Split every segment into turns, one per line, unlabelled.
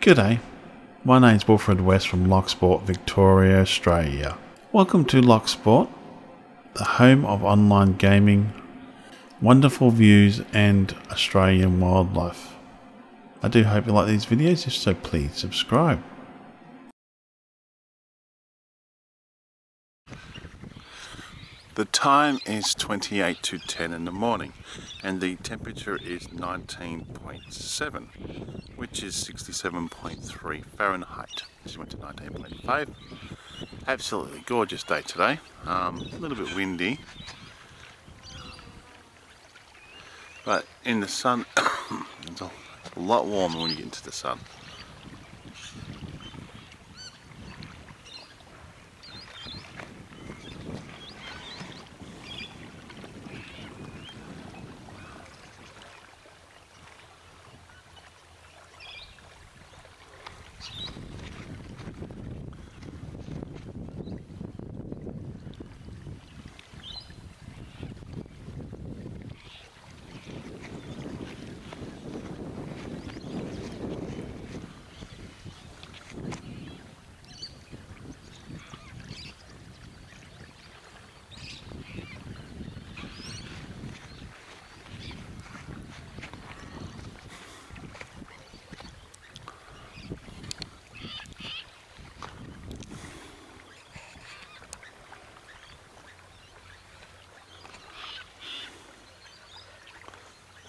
G'day, my name's Wilfred West from Loch Sport, Victoria, Australia. Welcome to Loch Sport, the home of online gaming, wonderful views and Australian wildlife. I do hope you like these videos, if so please subscribe. The time is 28 to 10 in the morning and the temperature is 19.7 which is 67.3 Fahrenheit. Just went to 19.5. Absolutely gorgeous day today. Um, a little bit windy but in the sun it's a lot warmer when you get into the sun.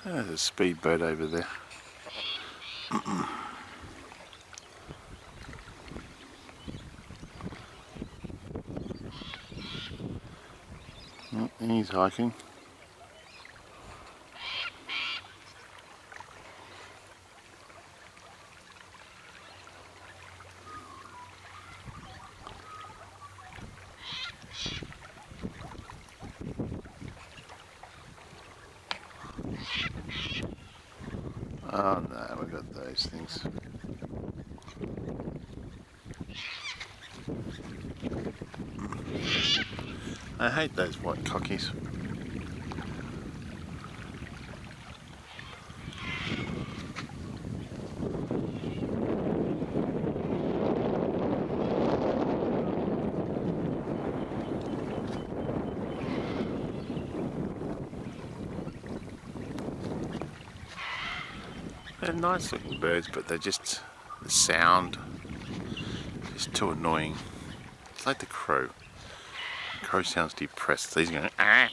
Ah, there's a speedboat over there. oh, he's hiking. Oh no, we've got those things. I hate those white cockies. They're nice looking birds, but they're just, the sound is too annoying. It's like the crow. The crow sounds depressed. So he's going, ah.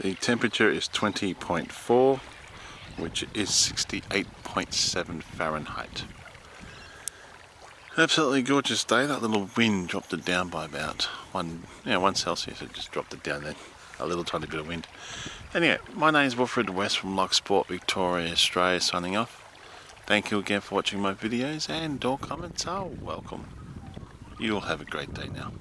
The temperature is 20.4 which is 68.7 Fahrenheit. Absolutely gorgeous day. That little wind dropped it down by about one, yeah, one Celsius. It just dropped it down there. A little tiny bit of wind. Anyway, my name is Wilfred West from Loch Sport, Victoria, Australia, signing off. Thank you again for watching my videos and all comments are welcome. You all have a great day now.